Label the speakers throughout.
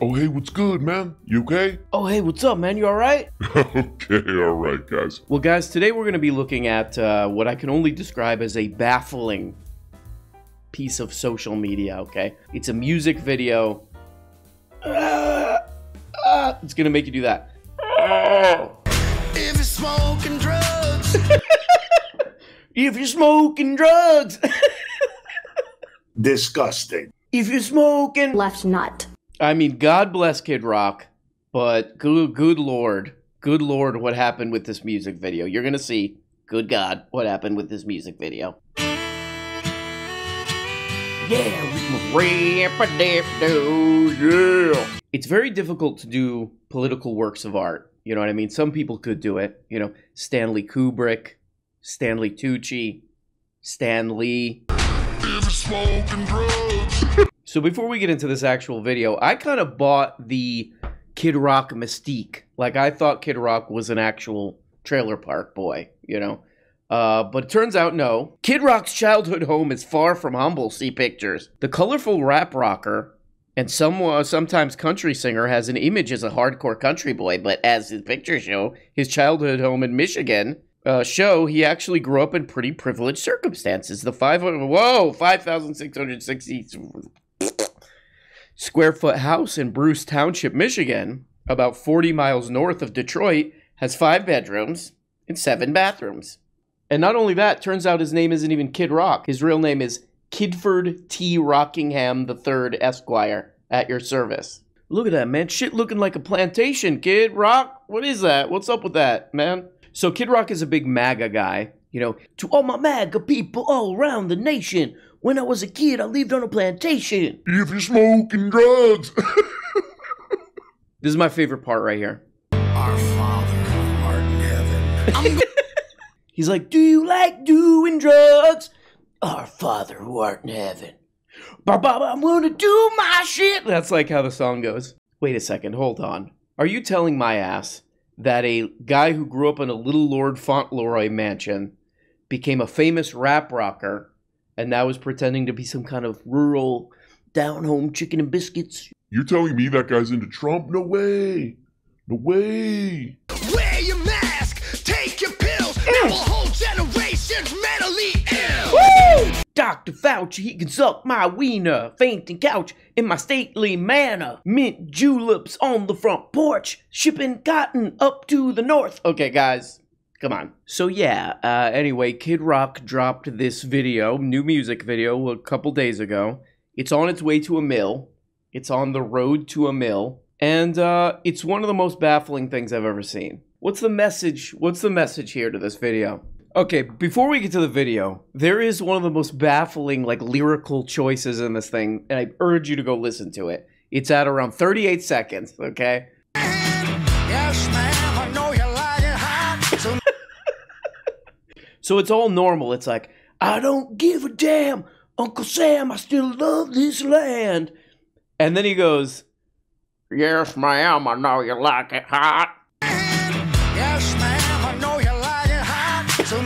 Speaker 1: Oh, hey, what's good, man? You okay?
Speaker 2: Oh, hey, what's up, man? You alright?
Speaker 1: okay, alright, guys.
Speaker 2: Well, guys, today we're going to be looking at uh, what I can only describe as a baffling piece of social media, okay? It's a music video. Ah, ah, it's going to make you do that.
Speaker 3: If you're smoking drugs,
Speaker 2: If you're smoking drugs,
Speaker 4: disgusting.
Speaker 2: if you're smoking.
Speaker 5: left nut.
Speaker 2: I mean, God bless Kid Rock, but good, good Lord, good Lord, what happened with this music video? You're gonna see, good God, what happened with this music video. Yeah, yeah. It's very difficult to do political works of art. You know what I mean? Some people could do it. You know, Stanley Kubrick, Stanley Tucci, Stan Lee. So before we get into this actual video, I kind of bought the Kid Rock mystique. Like I thought Kid Rock was an actual trailer park boy, you know. Uh, but it turns out no. Kid Rock's childhood home is far from humble. See pictures. The colorful rap rocker and some uh, sometimes country singer has an image as a hardcore country boy, but as his pictures show, his childhood home in Michigan uh, show he actually grew up in pretty privileged circumstances. The five whoa five thousand six hundred sixty square foot house in Bruce Township, Michigan, about 40 miles north of Detroit, has five bedrooms and seven bathrooms. And not only that, turns out his name isn't even Kid Rock. His real name is Kidford T. Rockingham III Esquire at your service. Look at that, man. Shit looking like a plantation, Kid Rock. What is that? What's up with that, man? So Kid Rock is a big MAGA guy. You know, to all my MAGA people all around the nation. When I was a kid, I lived on a plantation.
Speaker 1: If you're smoking drugs.
Speaker 2: This is my favorite part right here.
Speaker 3: our Father who art in heaven.
Speaker 2: He's like, Do you like doing drugs? Our Father who art in heaven. Ba ba ba, I'm gonna do my shit. That's like how the song goes. Wait a second, hold on. Are you telling my ass that a guy who grew up in a little Lord Fauntleroy mansion became a famous rap rocker and now is pretending to be some kind of rural down home chicken and biscuits?
Speaker 1: You're telling me that guy's into Trump? No way. No way.
Speaker 3: wear your mask, take your pills. Now a whole generation's mentally ill.
Speaker 2: Dr. Fauci, he can suck my wiener, fainting couch in my stately manor, mint juleps on the front porch, shipping cotton up to the north. Okay, guys, come on. So yeah, uh, anyway, Kid Rock dropped this video, new music video, a couple days ago. It's on its way to a mill. It's on the road to a mill, and uh, it's one of the most baffling things I've ever seen. What's the message? What's the message here to this video? Okay, before we get to the video, there is one of the most baffling, like, lyrical choices in this thing, and I urge you to go listen to it. It's at around 38 seconds, okay?
Speaker 3: So
Speaker 2: it's all normal. It's like, I don't give a damn, Uncle Sam, I still love this land. And then he goes, Yes, ma'am, I know you like it hot.
Speaker 3: yes, ma'am, I know you like it hot. So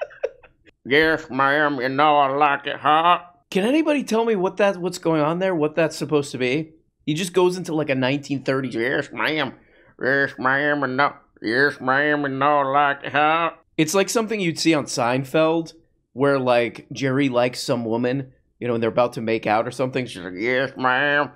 Speaker 2: Yes, ma'am, you know I like it hot. Can anybody tell me what that what's going on there? What that's supposed to be? He just goes into like a 1930s. Yes, ma'am. Yes, ma'am, and no. Yes, ma'am, and no, I like it hot. It's like something you'd see on Seinfeld, where like Jerry likes some woman, you know, and they're about to make out or something. She's like, "Yes, ma'am,"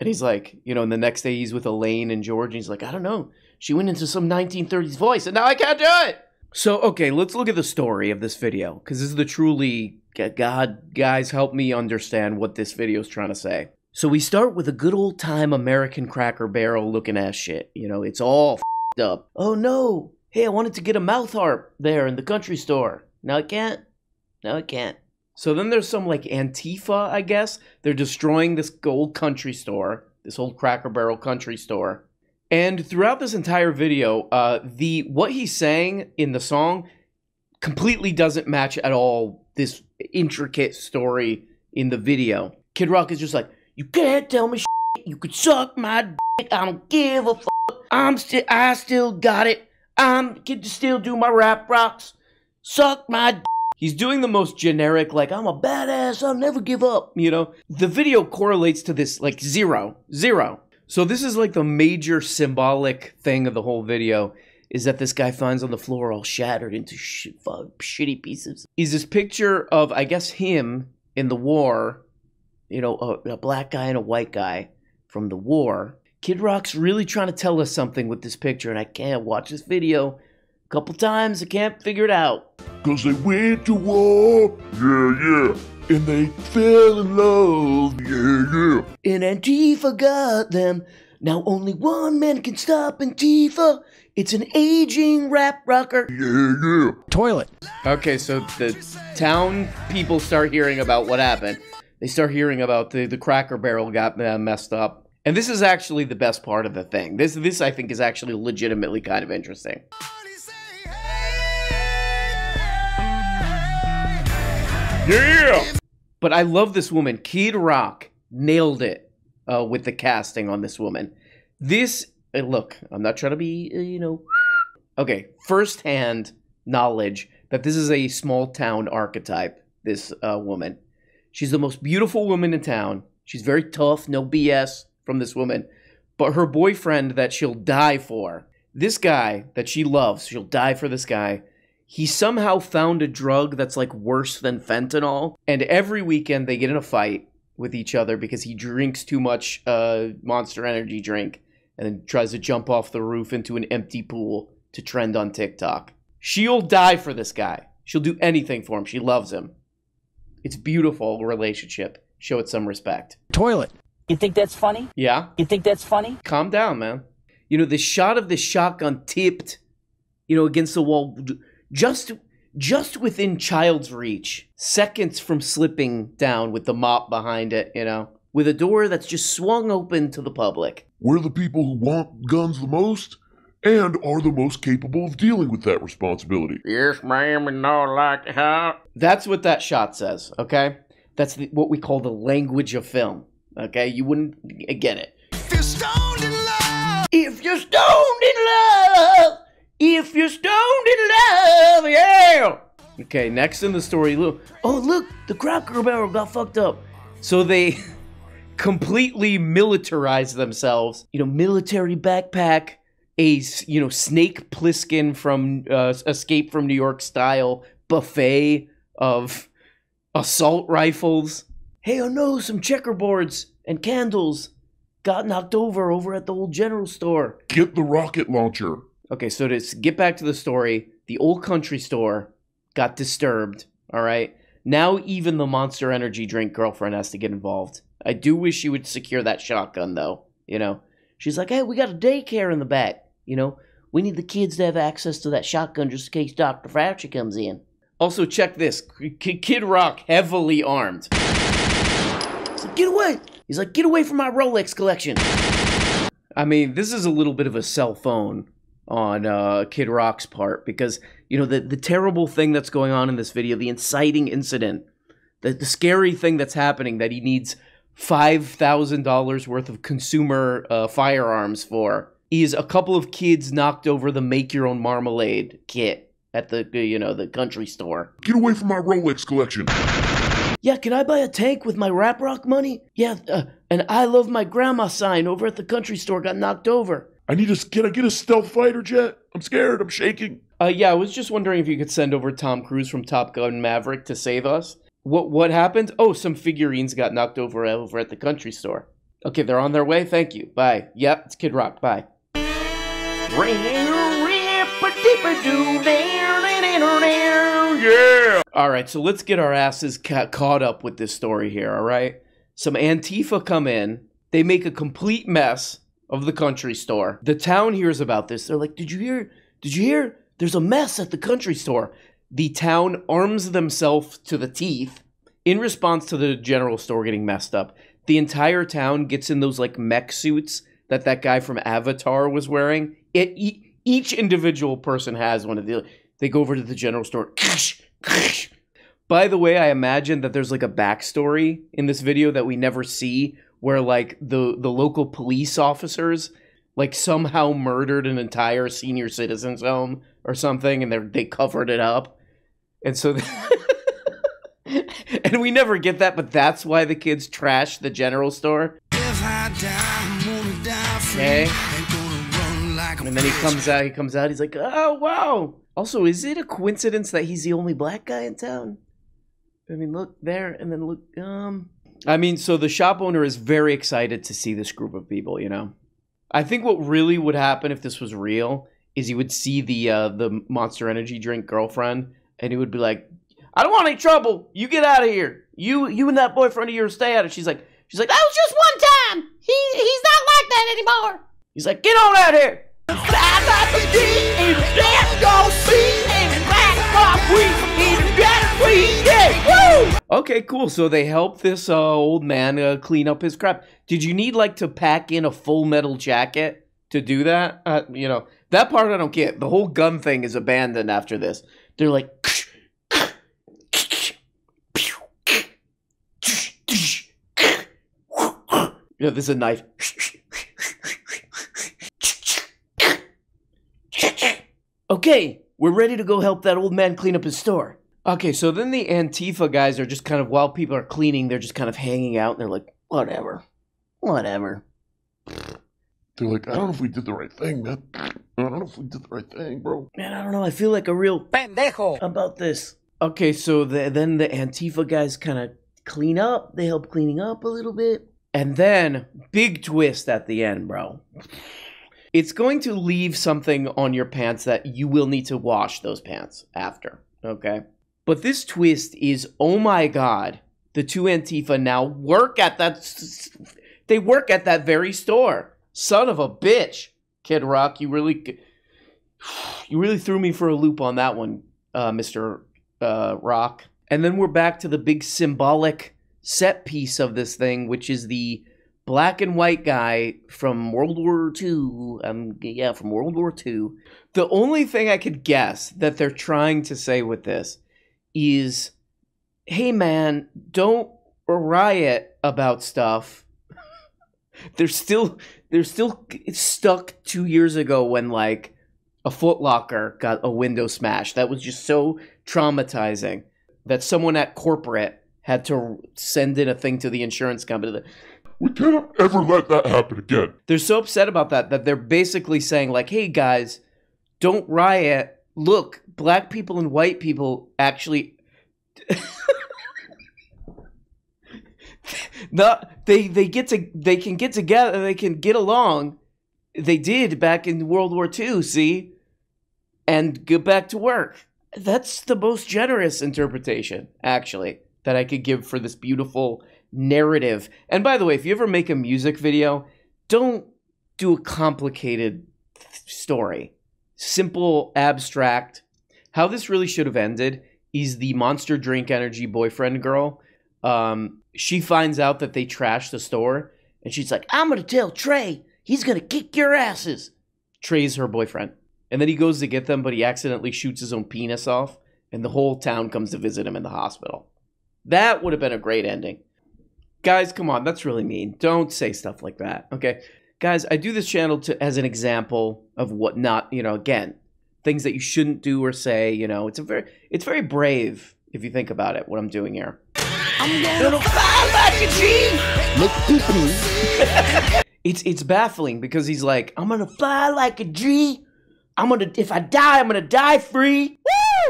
Speaker 2: and he's like, you know, and the next day he's with Elaine and George, and he's like, "I don't know." She went into some 1930s voice, and now I can't do it. So, okay, let's look at the story of this video because this is the truly God, guys, help me understand what this video is trying to say. So we start with a good old time American Cracker Barrel looking ass shit. You know, it's all up. Oh no! Hey, I wanted to get a mouth harp there in the country store. Now I can't. Now I can't. So then there's some like Antifa, I guess. They're destroying this old country store, this old Cracker Barrel country store. And throughout this entire video, uh, the what he's saying in the song completely doesn't match at all this intricate story in the video. Kid Rock is just like, "You can't tell me shit. You could suck my dick. I don't give a fuck. I'm still, I still got it. I'm can still do my rap rocks. Suck my." D-. He's doing the most generic, like, I'm a badass, I'll never give up, you know? The video correlates to this, like, zero. Zero. So this is like the major symbolic thing of the whole video is that this guy finds on the floor all shattered into sh- shitty pieces. Is this picture of, I guess, him in the war, you know, a, a black guy and a white guy from the war. Kid Rock's really trying to tell us something with this picture, and I can't watch this video a couple times. I can't figure it out.
Speaker 1: Cause they went to war. Yeah, yeah. And they fell in love. Yeah, yeah.
Speaker 2: And Antifa got them. Now only one man can stop Antifa. It's an aging rap rocker.
Speaker 1: Yeah, yeah.
Speaker 4: Toilet.
Speaker 2: Okay, so the town people start hearing about what happened. They start hearing about the, the Cracker Barrel got uh, messed up. And this is actually the best part of the thing. This this I think is actually legitimately kind of interesting.
Speaker 1: Yeah.
Speaker 2: But I love this woman. Kid Rock nailed it uh, with the casting on this woman. This, uh, look, I'm not trying to be, uh, you know. Okay, firsthand knowledge that this is a small town archetype, this uh, woman. She's the most beautiful woman in town. She's very tough, no BS from this woman. But her boyfriend that she'll die for, this guy that she loves, she'll die for this guy he somehow found a drug that's like worse than fentanyl. And every weekend they get in a fight with each other because he drinks too much uh, monster energy drink and then tries to jump off the roof into an empty pool to trend on tiktok. She'll die for this guy. She'll do anything for him. She loves him. It's beautiful relationship. Show it some respect.
Speaker 4: Toilet.
Speaker 5: You think that's funny?
Speaker 2: yeah.
Speaker 5: You think that's funny?
Speaker 2: calm down man. You know the shot of the shotgun tipped you know against the wall just just within child's reach. Seconds from slipping down with the mop behind it you know with a door that's just swung open to the public.
Speaker 1: We're the people who want guns the most and are the most capable of dealing with that responsibility.
Speaker 2: yes ma'am and all like how that's what that shot says okay? That's the, what we call the language of film okay you wouldn't get it
Speaker 3: If you're stoned in love,
Speaker 2: If you're stoned in love, if you're stoned in love, yeah. Okay, next in the story, look. Oh, look, the Cracker Barrel got fucked up. So they completely militarize themselves. You know, military backpack, a you know Snake Plissken from uh, Escape from New York style buffet of assault rifles. Hey, oh no, some checkerboards and candles got knocked over over at the old general store.
Speaker 1: Get the rocket launcher.
Speaker 2: Okay, so to get back to the story, the old country store got disturbed. All right. Now even the Monster Energy drink girlfriend has to get involved. I do wish she would secure that shotgun though. You know, she's like, hey, we got a daycare in the back. You know, we need the kids to have access to that shotgun just in case Dr. Fauci comes in. Also, check this Kid Rock heavily armed. He's like, get away! He's like, get away from my Rolex collection. I mean, this is a little bit of a cell phone on uh, Kid Rock's part because you know the the terrible thing that's going on in this video, the inciting incident, the the scary thing that's happening that he needs five thousand dollars worth of consumer uh, firearms for is a couple of kids knocked over the make your own marmalade kit at the you know the country store.
Speaker 1: Get away from my Rolex collection.
Speaker 2: Yeah, can I buy a tank with my rap rock money? Yeah, uh, an I love my grandma sign over at the country store got knocked over.
Speaker 1: I need a. Can I get a stealth fighter jet? I'm scared. I'm shaking.
Speaker 2: Uh, yeah, I was just wondering if you could send over Tom Cruise from Top Gun Maverick to save us. What what happened? Oh, some figurines got knocked over over at the country store. Okay, they're on their way. Thank you. Bye. Yep, it's Kid Rock. Bye.
Speaker 1: Yeah.
Speaker 2: All right, so let's get our asses ca- caught up with this story here, all right? Some Antifa come in, they make a complete mess of the country store. The town hears about this. They're like, "Did you hear? Did you hear? There's a mess at the country store." The town arms themselves to the teeth in response to the general store getting messed up. The entire town gets in those like mech suits that that guy from Avatar was wearing. It e- each individual person has one of the. They go over to the general store. By the way, I imagine that there's like a backstory in this video that we never see, where like the the local police officers like somehow murdered an entire senior citizens home or something, and they they covered it up, and so and we never get that, but that's why the kids trash the general store.
Speaker 3: Die, I'm gonna die free.
Speaker 2: Okay. And then he comes out, he comes out, he's like, oh, wow. Also, is it a coincidence that he's the only black guy in town? I mean, look there, and then look, um. I mean, so the shop owner is very excited to see this group of people, you know? I think what really would happen if this was real is he would see the uh, the Monster Energy drink girlfriend, and he would be like, "I don't want any trouble. You get out of here. You you and that boyfriend of yours stay out of." She's like, she's like, "That was just one time. He he's not like that anymore." He's like, "Get on out of here." Okay, cool. So they help this uh, old man uh, clean up his crap. Did you need like to pack in a full metal jacket to do that? Uh, you know that part I don't get. The whole gun thing is abandoned after this. They're like, you know, this is a knife. Okay, we're ready to go help that old man clean up his store. Okay, so then the Antifa guys are just kind of, while people are cleaning, they're just kind of hanging out and they're like, whatever. Whatever.
Speaker 1: They're like, I don't know if we did the right thing, man. I don't know if we did the right thing, bro.
Speaker 2: Man, I don't know. I feel like a real
Speaker 5: Pendejo.
Speaker 2: about this. Okay, so the, then the Antifa guys kind of clean up. They help cleaning up a little bit. And then, big twist at the end, bro. It's going to leave something on your pants that you will need to wash those pants after, okay? But this twist is oh my god, the two Antifa now work at that. They work at that very store. Son of a bitch, Kid Rock. You really, you really threw me for a loop on that one, uh, Mister uh, Rock. And then we're back to the big symbolic set piece of this thing, which is the black and white guy from World War II. Um, yeah, from World War II. The only thing I could guess that they're trying to say with this is, hey man, don't riot about stuff. they're still they're still stuck two years ago when like a Footlocker got a window smashed. That was just so traumatizing that someone at corporate had to send in a thing to the insurance company.
Speaker 1: We cannot ever let that happen again.
Speaker 2: They're so upset about that that they're basically saying like, "Hey guys, don't riot. Look, black people and white people actually no, they they get to they can get together, they can get along. They did back in World War II, see? And get back to work. That's the most generous interpretation, actually, that I could give for this beautiful narrative. And by the way, if you ever make a music video, don't do a complicated story. Simple, abstract. How this really should have ended is the Monster Drink Energy boyfriend girl. Um, she finds out that they trashed the store, and she's like, "I'm gonna tell Trey. He's gonna kick your asses." Trey's her boyfriend, and then he goes to get them, but he accidentally shoots his own penis off, and the whole town comes to visit him in the hospital. That would have been a great ending. Guys, come on, that's really mean. Don't say stuff like that. Okay, guys, I do this channel to as an example of what not, you know, again, things that you shouldn't do or say. You know, it's a very, it's very brave if you think about it. What I'm doing here. I'm gonna fly like a G! Look poo-poo. it's it's baffling because he's like, I'm gonna fly like a G. I'm gonna if I die, I'm gonna die free.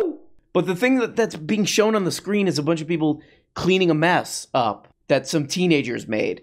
Speaker 2: Woo! But the thing that, that's being shown on the screen is a bunch of people cleaning a mess up that some teenagers made.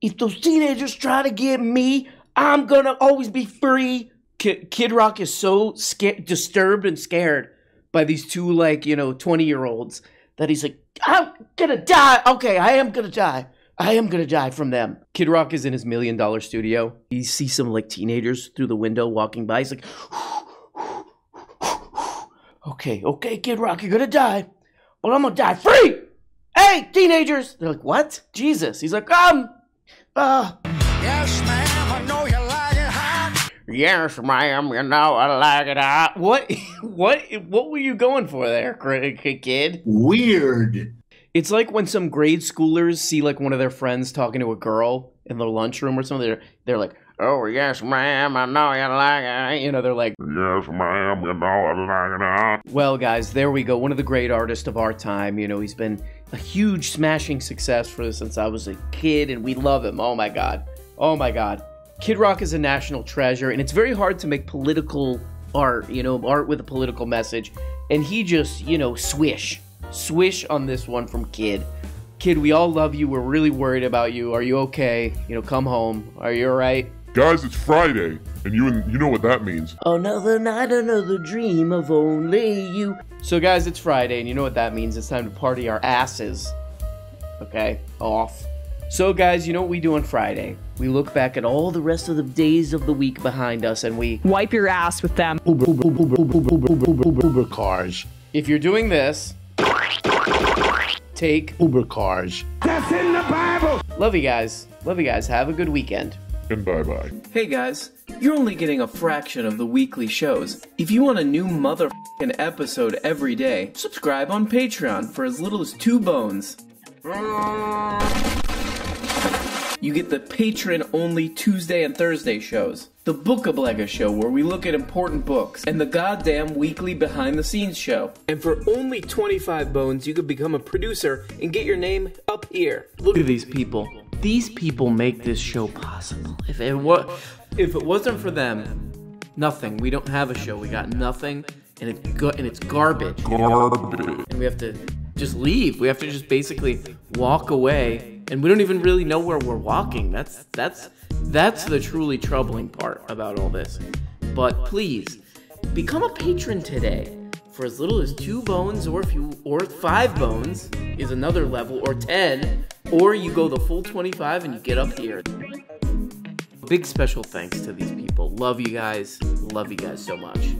Speaker 2: If those teenagers try to get me, I'm gonna always be free. Kid, Kid Rock is so scared, disturbed and scared by these two like you know 20 year olds that he's like, I'm gonna die. Okay, I am gonna die. I am gonna die from them. Kid Rock is in his million dollar studio. He sees some like teenagers through the window walking by. He's like, okay, okay, Kid Rock, you're gonna die, but I'm gonna die free. Hey, teenagers! They're like, what? Jesus. He's like, um, uh,
Speaker 3: Yes, ma'am, I know you like it hot.
Speaker 2: yes, ma'am, you know I like it hot. What, what, what were you going for there, cr- kid?
Speaker 4: Weird.
Speaker 2: It's like when some grade schoolers see like one of their friends talking to a girl in the lunchroom or something. They're, they're like, Oh yes, ma'am, I know you like it. You know, they're like,
Speaker 1: Yes, ma'am, you know I like it.
Speaker 2: well, guys, there we go. One of the great artists of our time. You know, he's been a huge smashing success for us since I was a kid, and we love him. Oh my god. Oh my god. Kid Rock is a national treasure, and it's very hard to make political art, you know, art with a political message. And he just, you know, swish. Swish on this one from Kid. Kid, we all love you. We're really worried about you. Are you okay? You know, come home. Are you alright?
Speaker 1: Guys, it's Friday, and you you know what that means.
Speaker 2: Another night, another dream of only you. So, guys, it's Friday, and you know what that means. It's time to party our asses. Okay? Off. So, guys, you know what we do on Friday? We look back at all the rest of the days of the week behind us, and we.
Speaker 4: Wipe your ass with them.
Speaker 6: Uber, Uber, Uber, Uber, Uber, Uber, Uber, Uber cars.
Speaker 2: If you're doing this, take.
Speaker 6: Uber cars. That's in the Bible.
Speaker 2: Love you guys. Love you guys. Have a good weekend.
Speaker 1: And bye bye.
Speaker 2: Hey guys, you're only getting a fraction of the weekly shows. If you want a new motherfucking episode every day, subscribe on Patreon for as little as two bones. You get the patron only Tuesday and Thursday shows, the Book of Lego show where we look at important books, and the goddamn weekly behind the scenes show. And for only 25 bones, you could become a producer and get your name up here. Look at these people. These people make this show possible. If it wa- if it wasn't for them, nothing. We don't have a show. We got nothing and it's go- and it's garbage
Speaker 1: Garbage.
Speaker 2: and we have to just leave. We have to just basically walk away, and we don't even really know where we're walking. That's that's that's the truly troubling part about all this. But please, become a patron today for as little as two bones, or if you or five bones is another level, or ten, or you go the full twenty-five and you get up here. Big special thanks to these people. Love you guys. Love you guys so much.